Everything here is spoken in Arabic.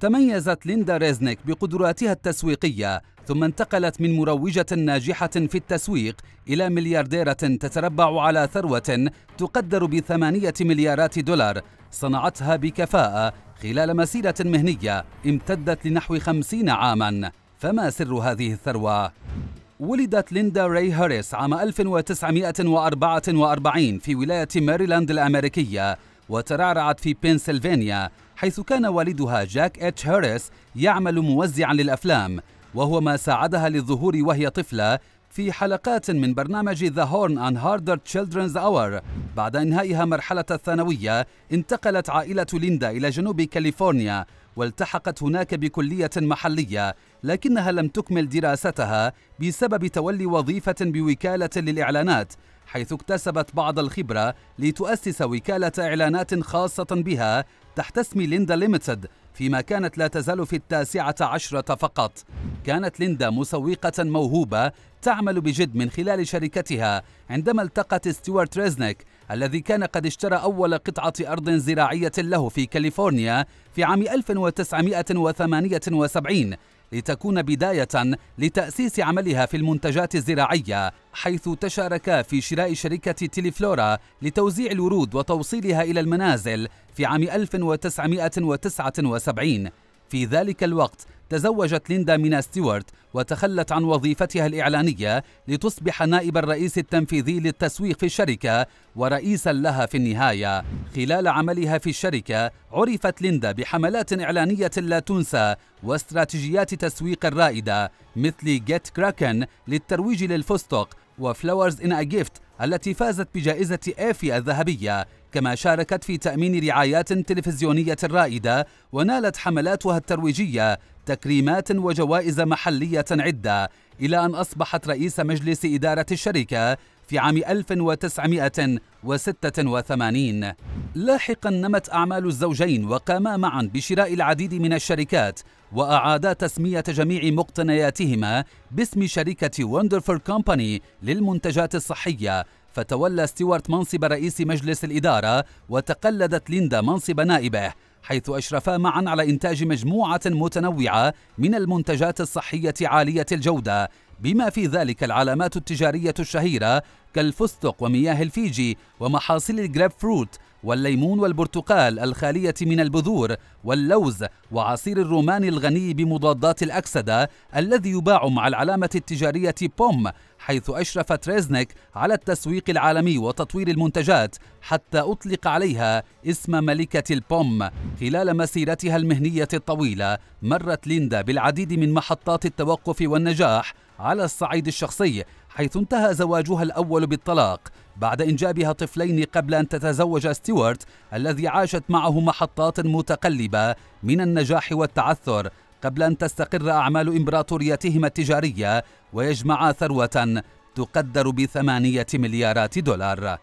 تميزت ليندا ريزنيك بقدراتها التسويقية ثم انتقلت من مروجة ناجحة في التسويق إلى مليارديرة تتربع على ثروة تقدر بثمانية مليارات دولار صنعتها بكفاءة خلال مسيرة مهنية امتدت لنحو خمسين عاماً فما سر هذه الثروة؟ ولدت ليندا راي هاريس عام 1944 في ولاية ماريلاند الأمريكية وترعرعت في بنسلفانيا حيث كان والدها جاك اتش هاريس يعمل موزعا للأفلام وهو ما ساعدها للظهور وهي طفلة في حلقات من برنامج The Horn and Hardart Children's Hour بعد إنهائها مرحلة الثانوية انتقلت عائلة ليندا إلى جنوب كاليفورنيا والتحقت هناك بكلية محلية لكنها لم تكمل دراستها بسبب تولي وظيفة بوكالة للإعلانات حيث اكتسبت بعض الخبرة لتؤسس وكالة إعلانات خاصة بها تحت اسم ليندا Limited فيما كانت لا تزال في التاسعة عشرة فقط. كانت ليندا مسوقة موهوبة تعمل بجد من خلال شركتها عندما التقت ستيوارت ريزنيك الذي كان قد اشترى أول قطعة أرض زراعية له في كاليفورنيا في عام 1978 لتكون بداية لتأسيس عملها في المنتجات الزراعية حيث تشاركا في شراء شركة تيليفلورا لتوزيع الورود وتوصيلها إلى المنازل في عام 1979 في ذلك الوقت تزوجت ليندا من ستيوارت وتخلت عن وظيفتها الإعلانية لتصبح نائب الرئيس التنفيذي للتسويق في الشركة ورئيسا لها في النهاية. خلال عملها في الشركة عرفت ليندا بحملات إعلانية لا تنسى واستراتيجيات تسويق رائدة مثل Get Crackin' للترويج للفستق و Flowers in a Gift التي فازت بجائزة إيفي الذهبية. كما شاركت في تأمين رعايات تلفزيونية رائدة ونالت حملاتها الترويجية تكريمات وجوائز محلية عدة إلى أن أصبحت رئيس مجلس إدارة الشركة في عام 1986 لاحقا نمت أعمال الزوجين وقاما معا بشراء العديد من الشركات وأعادا تسمية جميع مقتنياتهما باسم شركة Wonderful Company للمنتجات الصحية فتولى ستيوارت منصب رئيس مجلس الإدارة وتقلدت ليندا منصب نائبه حيث أشرفا معا على إنتاج مجموعة متنوعة من المنتجات الصحية عالية الجودة بما في ذلك العلامات التجارية الشهيرة كالفستق ومياه الفيجي ومحاصيل الجريب فروت والليمون والبرتقال الخالية من البذور واللوز وعصير الرومان الغني بمضادات الأكسدة الذي يباع مع العلامة التجارية بوم حيث أشرفت ريزنيك على التسويق العالمي وتطوير المنتجات حتى أطلق عليها اسم ملكة البوم. خلال مسيرتها المهنية الطويلة مرت ليندا بالعديد من محطات التوقف والنجاح على الصعيد الشخصي حيث انتهى زواجها الأول بالطلاق بعد إنجابها طفلين قبل أن تتزوج ستيوارت الذي عاشت معه محطات متقلبة من النجاح والتعثر قبل أن تستقر أعمال إمبراطوريتهما التجارية ويجمعا ثروة تقدر بثمانية مليارات دولار.